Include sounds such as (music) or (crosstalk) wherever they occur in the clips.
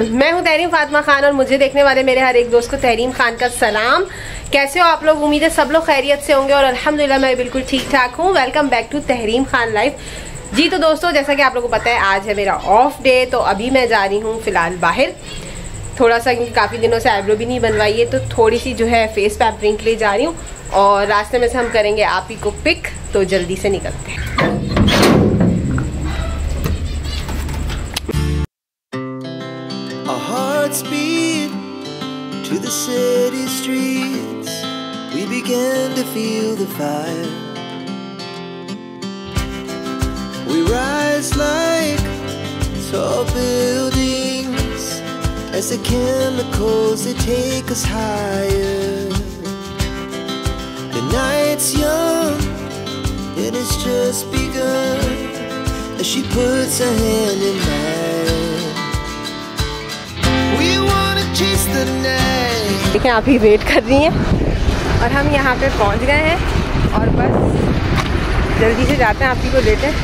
मैं हूँ तहरीम फातिमा खान और मुझे देखने वाले मेरे हर एक दोस्त को तहरीम खान का सलाम। कैसे हो आप लोग? उम्मीद है सब लोग खैरियत से होंगे और अल्हम्दुलिल्लाह मैं बिल्कुल ठीक ठाक हूँ। Welcome back to Tehreem Khan Life जी तो दोस्तों, जैसा कि आप लोगों को पता है, आज है मेरा ऑफ़ डे तो अभी मैं जा रही हूँ फ़िलहाल बाहर। थोड़ा सा क्योंकि काफ़ी दिनों से आईब्रो भी नहीं बनवाई है तो थोड़ी सी जो है फेस पैम्परिंग के लिए जा रही हूँ और रास्ते में से हम करेंगे आप ही को पिक तो जल्दी से निकलते हैं। We began to feel the fire. We rise like tall buildings as the chemicals they take us higher. The night's young and it's just begun as she puts her hand in mine. We wanna chase the night. देखें आप ही wait कर रही हैं और हम यहाँ पे पहुँच गए हैं और बस जल्दी से जाते हैं आप ही को लेते हैं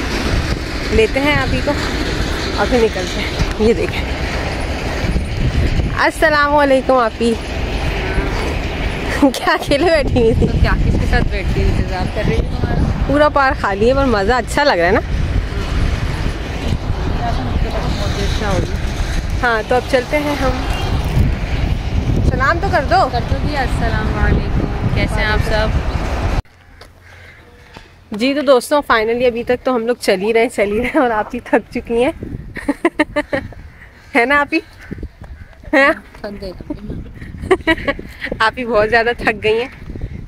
लेते हैं आप ही को और फिर निकलते हैं। ये देखें। अस्सलाम वालेकुम आप ही। (laughs) क्या अकेले बैठी हुई थी? तो क्या किसके साथ बैठ के इंतज़ार कर रही है पूरा पार खाली है पर मज़ा अच्छा लग रहा है ना? हाँ तो अब चलते हैं हम। सलाम तो कर दो। कर दो अस्सलाम वालेकुम कैसे हैं आप सब? जी तो दोस्तों फाइनली अभी तक तो हम लोग चल ही रहे हैं चल ही रहे हैं और आप ही थक चुकी हैं। (laughs) है ना आप ही? हैं? (laughs) आप ही बहुत ज़्यादा थक गई हैं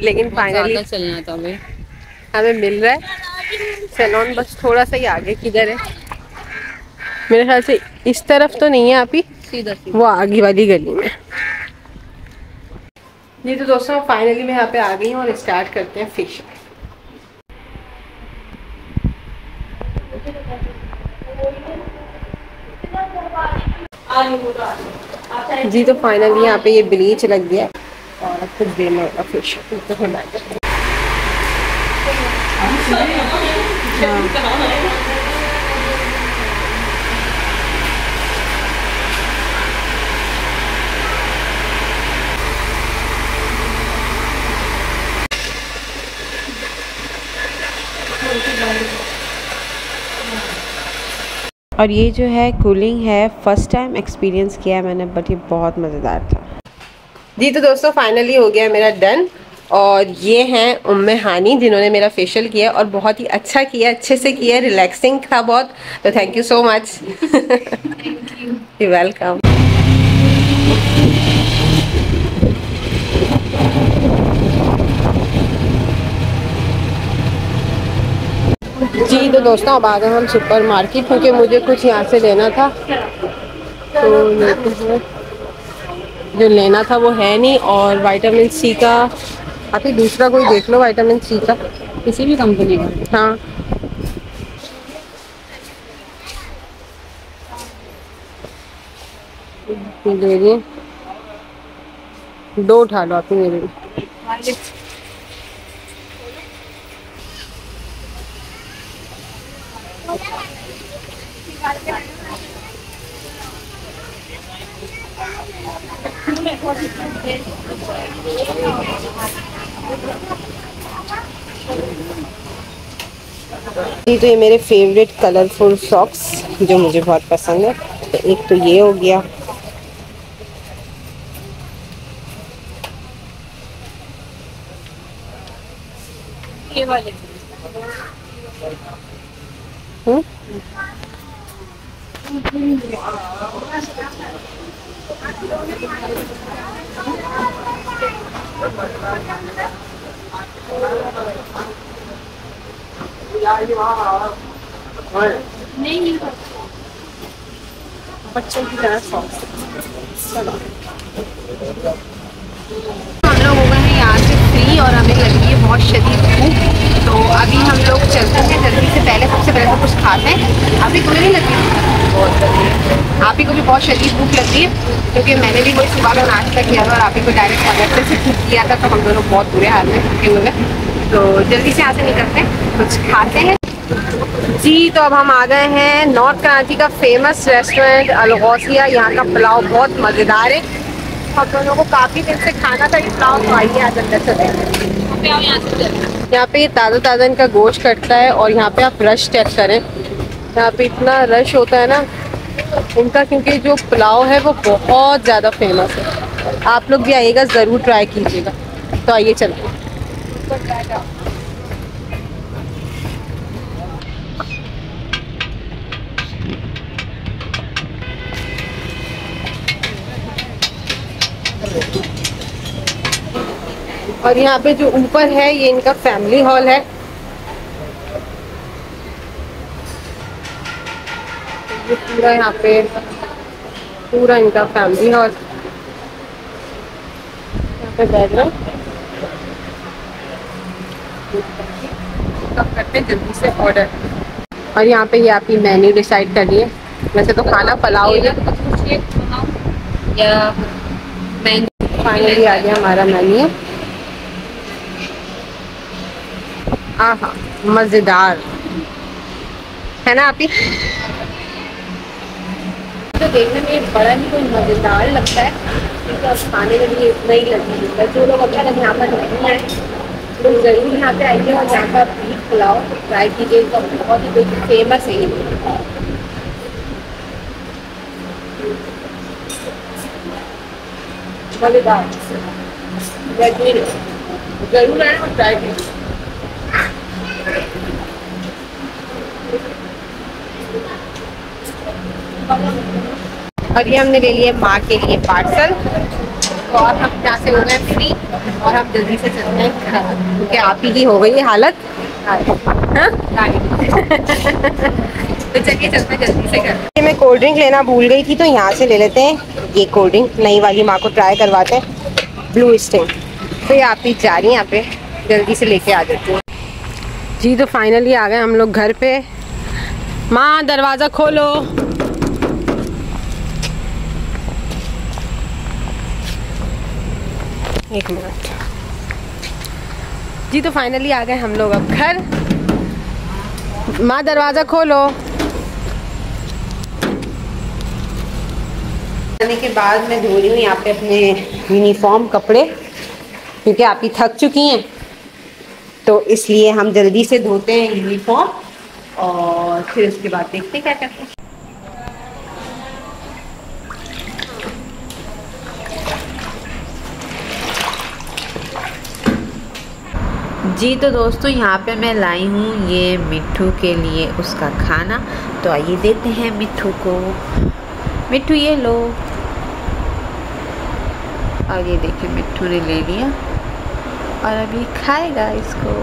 लेकिन फाइनली चलना था अभी। हमें मिल रहा है। सैलून बस थोड़ा सा ही आगे किधर है। मेरे ख्याल से इस तरफ़ तो नहीं है आप ही? सीधा सीधा वो आगे वाली गली में। जी तो दोस्तों फाइनली मैं यहाँ पे आ गई हूँ और स्टार्ट करते हैं फेशियल जी तो फाइनली यहाँ पे ये ब्लीच लग गया और कुछ देर में होगा फेशियल तो फिर और ये जो है कूलिंग है फ़र्स्ट टाइम एक्सपीरियंस किया है मैंने बट ये बहुत मज़ेदार था। जी तो दोस्तों फाइनली हो गया मेरा डन और ये हैं उम्मे हानी जिन्होंने मेरा फेशियल किया और बहुत ही अच्छा किया अच्छे से किया रिलैक्सिंग था बहुत। तो thank you so much you welcome जी तो दोस्तों अब आ गए हम सुपर मार्केट क्योंकि मुझे कुछ यहाँ से लेना था। तो लेते हैं। जो लेना था वो है नहीं और वाइटामिन सी का आप ही दूसरा कोई देख लो वाइटामिन सी का। किसी भी कंपनी का। हाँ। दे दो उठा लो आप मेरे। तो ये मेरे फेवरेट कलरफुल सॉक्स जो मुझे बहुत पसंद है। तो एक तो ये हो गया। ये वाले। हम्म। बच्चों की तरह चलो हम लोग हो गए हैं यहाँ से फ्री और हमें लगी है बहुत शदीद भूख तो अभी हम लोग चलते हैं जल्दी से। पहले सबसे पहले तो कुछ खाते हैं। अभी तुम्हें नहीं लगी? बहुत आप ही को भी बहुत शदीद भूख लग रही है। क्योंकि मैंने भी कोई सुबह का नाश्ता किया था और आप ही को डायरेक्ट अगरचे से कुक किया था तो हम दोनों बहुत बुरे हाल में भूखे हुए तो जल्दी से यहाँ से निकलते हैं। कुछ खाते हैं। जी तो अब हम आ गए हैं नॉर्थ कराची का फ़ेमस रेस्टोरेंट अलगौसिया। यहाँ का पुलाव बहुत मज़ेदार है। हम दोनों को काफ़ी दिन से खाना था ये पुलाव तो आज अंदर से यहाँ पे ये ताज़ा ताज़ा इनका गोश्त कटता है और यहाँ पे आप रश चेक करें। यहाँ पे इतना रश होता है ना इनका क्योंकि जो पुलाव है वो बहुत ज़्यादा फ़ेमस है। आप लोग भी आइएगा ज़रूर ट्राई कीजिएगा। तो आइए चलते और यहाँ पे जो ऊपर है ये इनका फैमिली हॉल है। ये पूरा यहाँ पे पूरा इनका फैमिली हॉल यहाँ पे करते हैं जल्दी से ऑर्डर और यहाँ पे ये आपकी मेन्यू डिसाइड कर लिए वैसे तो खाना ही है। या फाइनली आ गया हमारा मेन्यू मज़ेदार। है ना, आप? तो देखने में बड़ा ही कोई मज़ेदार लगता है। क्योंकि खाने में भी इतना ही होता है। जो लोग अभी तक यहाँ पर नहीं आए तो ज़रूर यहाँ पे आइए और यहाँ का बीफ पुलाव ट्राई कीजिए तो बहुत ही कोई फ़ेमस है ये। मज़ेदार। ज़रूर आए और ट्राई कीजिए। और ये हमने ले लिए माँ के लिए पार्सल। और हम यहाँ से हो गए फ्री और हम जल्दी से चलते हैं क्योंकि आप ही की हो गई हालत। हाँ? (laughs) तो चलिए चलते जल्दी से घर। मैं कोल्ड ड्रिंक लेना भूल गई थी तो यहाँ से ले लेते हैं। ये कोल्ड ड्रिंक नई वाली माँ को ट्राई करवाते हैं। ब्लू स्टिंग तो ये आप ही जा रही यहाँ पे। जल्दी से लेके आ जाती हैं। जी तो फाइनली आ गए हम लोग घर पे। माँ, दरवाज़ा खोलो। एक मिनट। जी तो फाइनली आ गए हम लोग अब घर। माँ दरवाज़ा खोलो। आने के बाद मैं धो रही हूँ यहाँ पे अपने यूनिफॉर्म कपड़े, क्योंकि आप ही थक चुकी हैं। तो इसलिए हम जल्दी से धोते हैं यूनिफॉर्म और फिर उसके बाद देखते क्या करते हैं। जी तो दोस्तों, यहाँ पे मैं लाई हूँ ये मिट्ठू के लिए उसका खाना। तो आइए देते हैं मिट्ठू को। मिट्ठू ये लो। और ये देखिए, मिट्ठू ने ले लिया और अभी खाएगा इसको।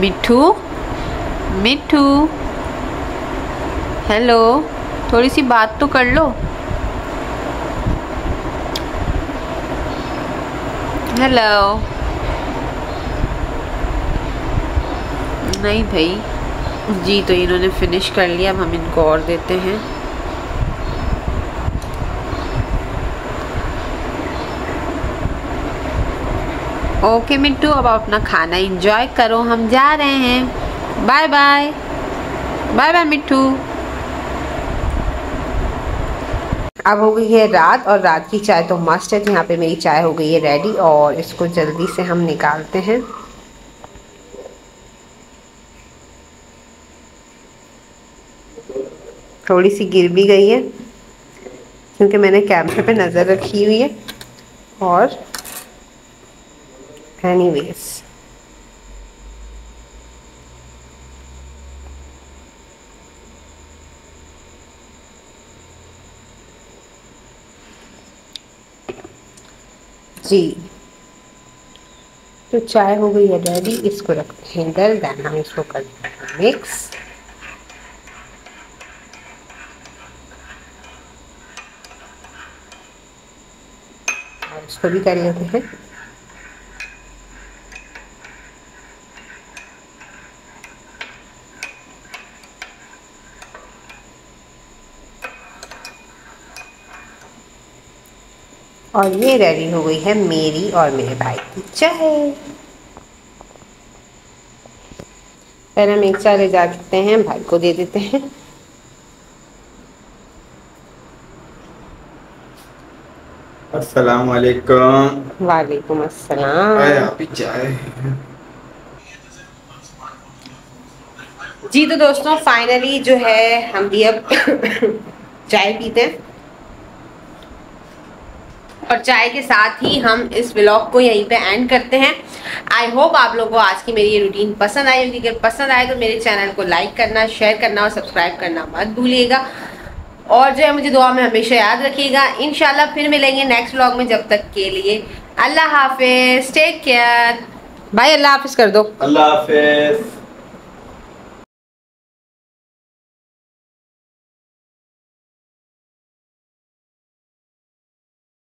मिट्ठू मिट्ठू। हेलो थोड़ी सी बात तो कर लो। हेलो नहीं भाई। जी तो इन्होंने फिनिश कर लिया, अब हम इनको और देते हैं। ओके मिट्टू, अब अपना खाना एंजॉय करो। हम जा रहे हैं। Bye bye bye bye Mittu. अब हो गई है रात और रात की चाय तो मस्त है तो यहाँ पे मेरी चाय हो गई है रेडी और इसको जल्दी से हम निकालते हैं। थोड़ी सी गिर भी गई है, क्योंकि मैंने कैमरे पे नज़र रखी हुई है और एनीवेज जी। तो चाय हो गई है रेडी इसको रखते हैं इधर देन हम इसको करते हैं मिक्स और इसको भी कर लेते हैं। और ये रेडी हो गई है मेरी और मेरे भाई की। चाय पहले हम एक चाय ले जा जाते हैं भाई को दे देते हैं। अस्सलाम वालेकुम वालेकुम अस्सलाम आप चाय जी तो दोस्तों फाइनली जो है हम भी अब (coughs) चाय पीते हैं। और चाय के साथ ही हम इस व्लॉग को यहीं पे एंड करते हैं। आई होप आप लोगों को आज की मेरी ये रूटीन पसंद आई होगी। अगर पसंद आए तो मेरे चैनल को लाइक करना शेयर करना और सब्सक्राइब करना मत भूलिएगा। और जो है, मुझे दुआ में हमेशा याद रखिएगा। इन फिर मिलेंगे नेक्स्ट ब्लॉग में जब तक के लिए। अल्लाह हाफिज टेक केयर भाई अल्लाह हाफिज कर दो। अल्लाह हाफिज।